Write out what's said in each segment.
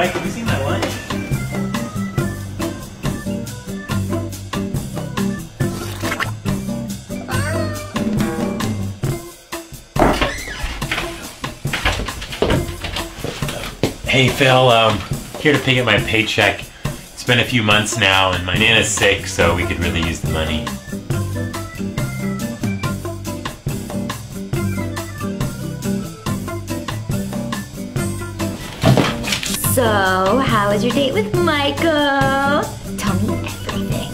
Mike, have you seen my lunch? Hey Phil, um, here to pick up my paycheck. It's been a few months now and my Nana's sick, so we could really use the money. So, how was your date with Michael? Tell me everything.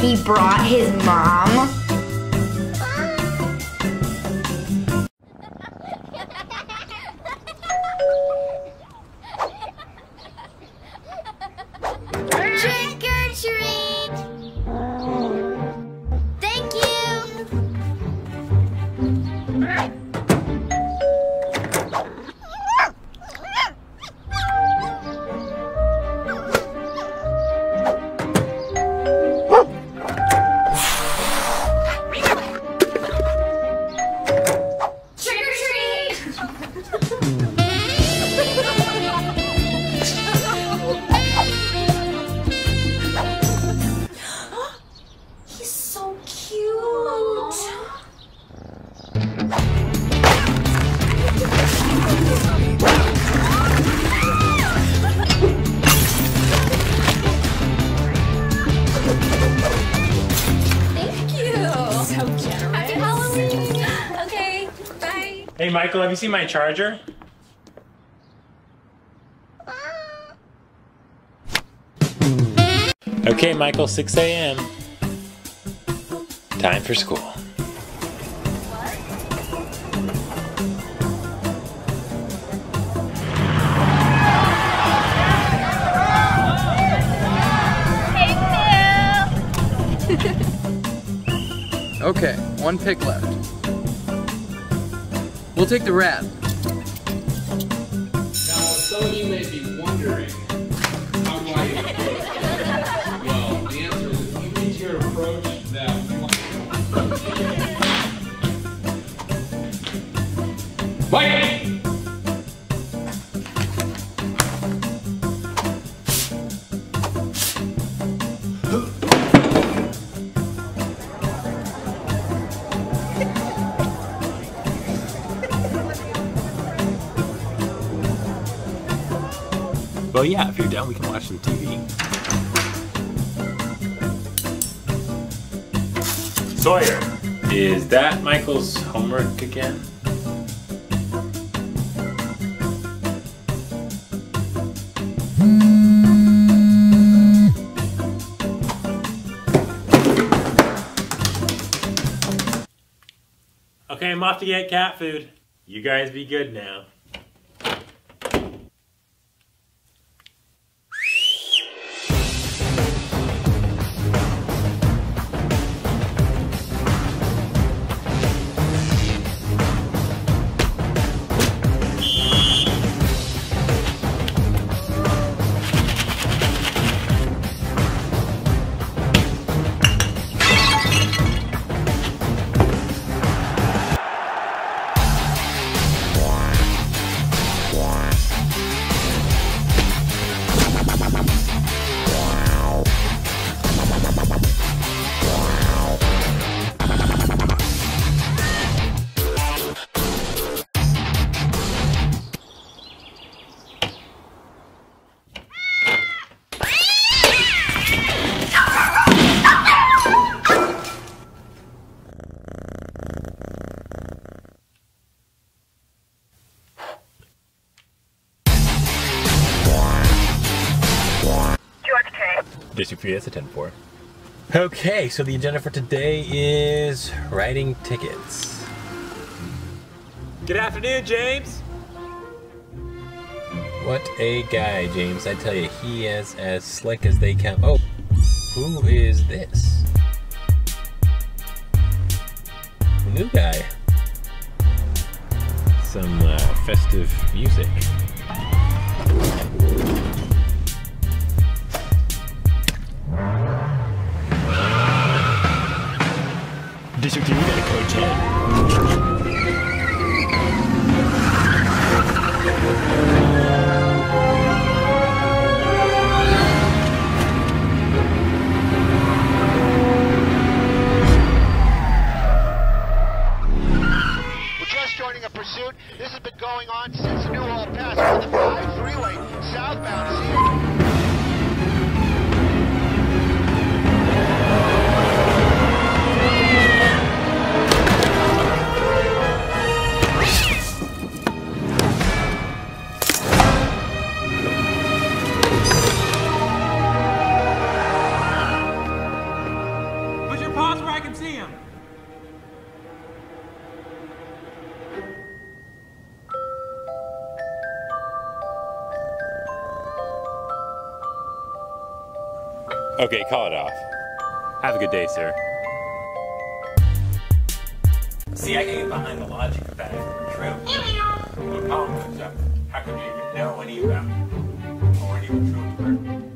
He brought his mom? Hey Michael, have you seen my charger? Okay, Michael, 6 a.m. Time for school. Okay, one pick left. We'll take the rat. Now, some of you may be wondering, how do I approach? Well, the answer is if you need your approach that Mike! Oh, yeah, if you're down, we can watch some TV. Sawyer, is that Michael's homework again? Okay, I'm off to get cat food. You guys be good now. District 3, that's a 10 4. Okay, so the agenda for today is writing tickets. Good afternoon, James. What a guy, James. I tell you, he is as slick as they come. Oh, who is this? New guy. Some uh, festive music. Disagree with that, Coach We're Okay, call it off. Have a good day, sir. See, I can get behind the logic of that if it were true. The problem is, uh, how could you even know any of them weren't even true? Organic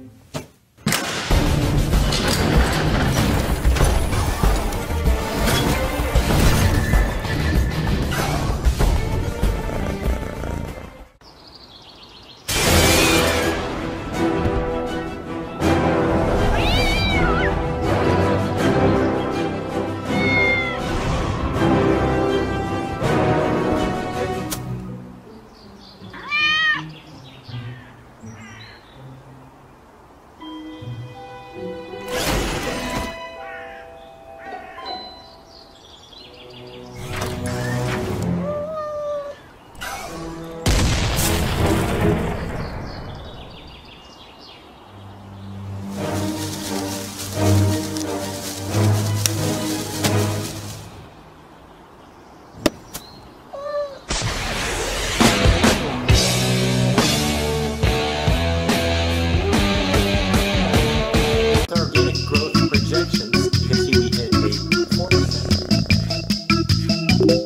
You can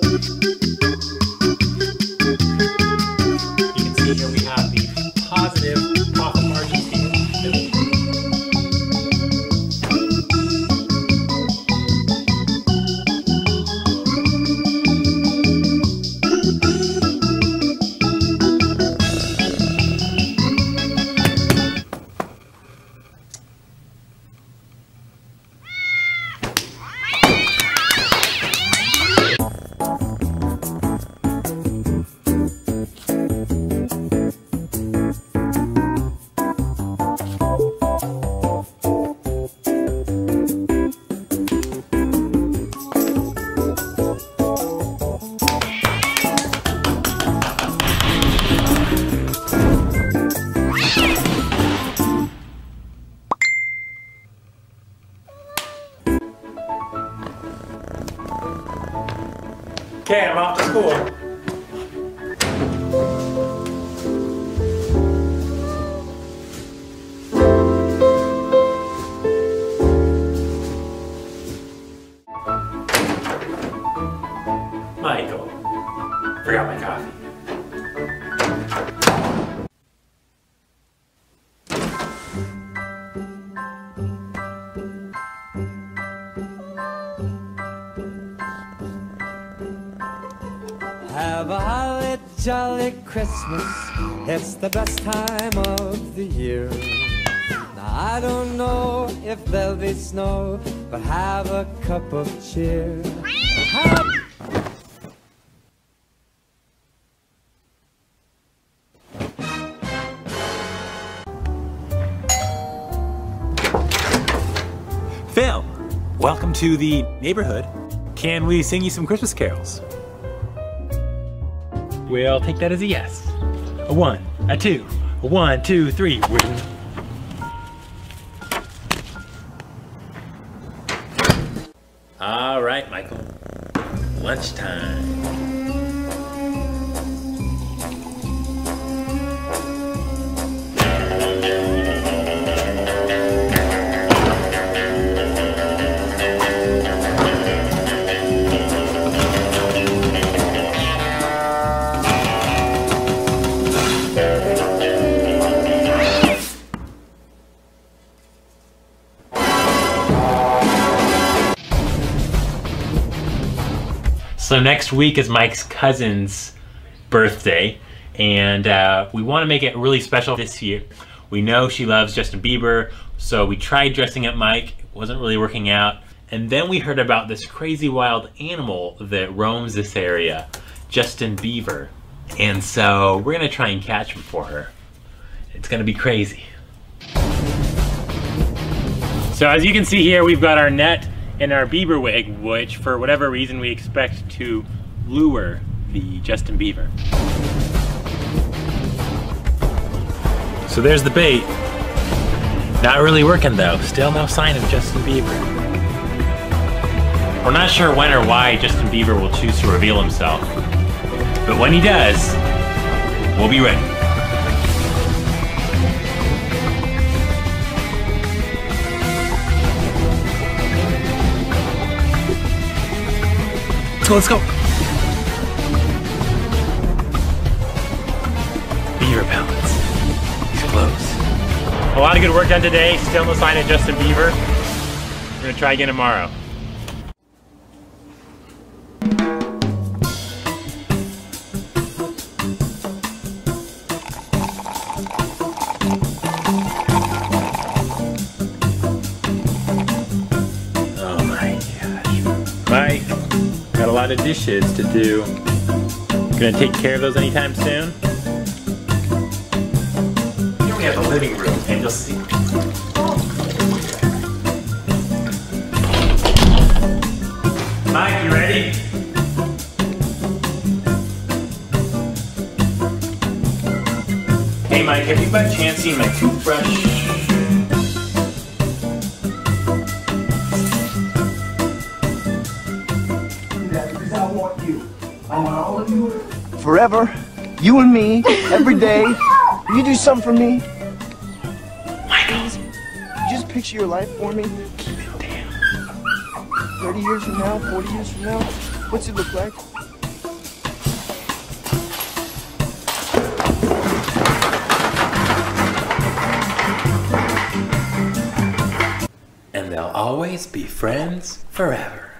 see here we have the positive Okay, I'm off to school. Michael, forgot my coffee. Christmas. It's the best time of the year. Now I don't know if there'll be snow, but have a cup of cheer. Have Phil, welcome to the neighborhood. Can we sing you some Christmas carols? We'll take that as a yes. A one, a two, a one, two, three. All right, Michael. Lunchtime. So next week is Mike's cousin's birthday, and uh, we want to make it really special this year. We know she loves Justin Bieber, so we tried dressing up Mike. It wasn't really working out. And then we heard about this crazy wild animal that roams this area, Justin Beaver. And so we're gonna try and catch him for her. It's gonna be crazy. So as you can see here, we've got our net and our Bieber wig, which for whatever reason we expect to lure the Justin Bieber. So there's the bait. Not really working though. Still no sign of Justin Bieber. We're not sure when or why Justin Bieber will choose to reveal himself. But when he does, we'll be ready. Let's go, let's go. Beaver pellets. He's close. A lot of good work done today. Still no sign of Justin Bieber. We're gonna try again tomorrow. Oh my gosh. Mike, got a lot of dishes to do. Gonna take care of those anytime soon? Here we have the living room, and you'll see. Mike, you ready? Hey Mike, have you by chance seen my toothbrush? Forever. You and me. Every day. You do something for me. Michael. Just picture your life for me. 30 years from now, 40 years from now. What's it look like? And they'll always be friends forever.